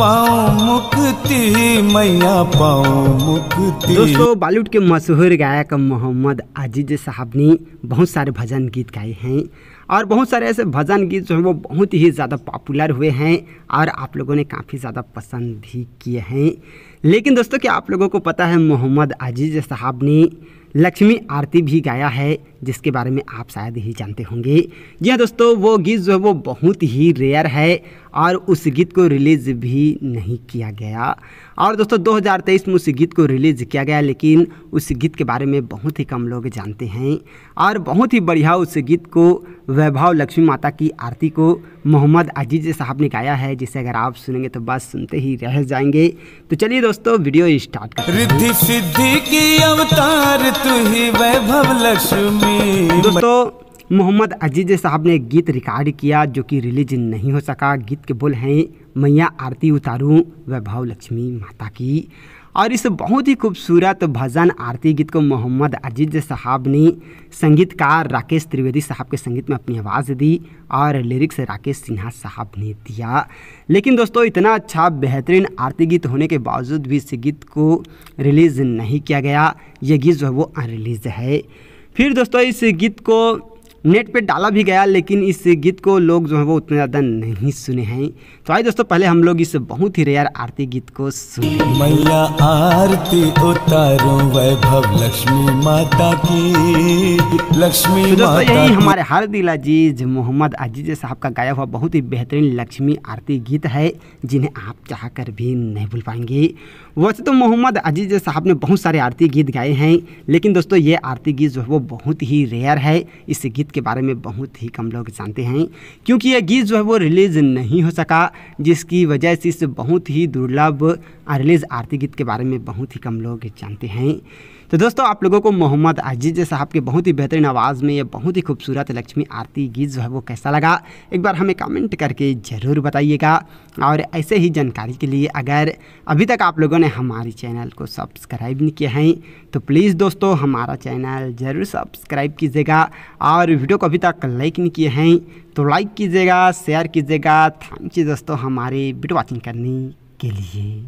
पाओ मुक्ति, मैया पाऊँ मुक्ति। दोस्तों, बॉलीवुड के मशहूर गायक मोहम्मद अज़ीज़ साहब ने बहुत सारे भजन गीत गाए हैं। और बहुत सारे ऐसे भजन गीत जो हैं वो बहुत ही ज़्यादा पॉपुलर हुए हैं और आप लोगों ने काफ़ी ज़्यादा पसंद भी किए हैं। लेकिन दोस्तों, क्या आप लोगों को पता है, मोहम्मद अज़ीज़ साहब ने लक्ष्मी आरती भी गाया है, जिसके बारे में आप शायद ही जानते होंगे। जी हाँ दोस्तों, वो गीत जो है वो बहुत ही रेयर है और उस गीत को रिलीज़ भी नहीं किया गया। और दोस्तों 2023 में उस गीत को रिलीज़ किया गया, लेकिन उस गीत के बारे में बहुत ही कम लोग जानते हैं और बहुत ही बढ़िया उस गीत को वैभव लक्ष्मी माता की आरती को मोहम्मद अज़ीज़ साहब ने गाया है जिसे अगर आप सुनेंगे तो बस सुनते ही रह जाएँगे। तो चलिए दोस्तों वीडियो स्टार्ट करते हैं। रिद्धि सिद्धि की अवतार तू ही वैभव लक्ष्मी। दोस्तों मोहम्मद अज़ीज़ साहब ने गीत रिकॉर्ड किया जो कि रिलीज़ नहीं हो सका। गीत के बोल हैं, मैया आरती उतारूं वैभव लक्ष्मी माता की। और इस बहुत ही खूबसूरत भजन आरती गीत को मोहम्मद अज़ीज़ साहब ने संगीतकार राकेश त्रिवेदी साहब के संगीत में अपनी आवाज़ दी और लिरिक्स राकेश सिन्हा साहब ने दिया। लेकिन दोस्तों, इतना अच्छा बेहतरीन आरती गीत होने के बावजूद भी इस गीत को रिलीज़ नहीं किया गया। ये गीत जो है वो अनरिलीज है। फिर दोस्तों, इस गीत को नेट पे डाला भी गया लेकिन इस गीत को लोग जो है वो उतने ज़्यादा नहीं सुने हैं। तो आइए दोस्तों पहले हम लोग इस बहुत ही रेयर आरती गीत को सुने। मैया आरती उतारो वैभव लक्ष्मी माता की लक्ष्मी तो दोस्तों माता यही हमारे हर दिल अज़ीज़ मोहम्मद अज़ीज़ साहब का गाया हुआ बहुत ही बेहतरीन लक्ष्मी आरती गीत है जिन्हें आप चाह कर भी नहीं भूल पाएँगे। वैसे तो मोहम्मद अज़ीज़ साहब ने बहुत सारे आरती गीत गाए हैं लेकिन दोस्तों ये आरती गीत जो है वो बहुत ही रेयर है। इस गीत के बारे में बहुत ही कम लोग जानते हैं, क्योंकि यह गीत जो है वो रिलीज़ नहीं हो सका, जिसकी वजह से इस बहुत ही दुर्लभ रिलीज़ आरती गीत के बारे में बहुत ही कम लोग जानते हैं। तो दोस्तों, आप लोगों को मोहम्मद अज़ीज़ साहब के बहुत ही बेहतरीन आवाज़ में ये बहुत ही खूबसूरत लक्ष्मी आरती गीत जो है वो कैसा लगा, एक बार हमें कमेंट करके ज़रूर बताइएगा। और ऐसे ही जानकारी के लिए अगर अभी तक आप लोगों ने हमारे चैनल को सब्सक्राइब नहीं किया है तो प्लीज़ दोस्तों, हमारा चैनल ज़रूर सब्सक्राइब कीजिएगा। और वीडियो को अभी तक लाइक नहीं किए हैं तो लाइक कीजिएगा शेयर कीजिएगा। थैंक यू दोस्तों हमारे वीडियो वॉचिंग करने के लिए।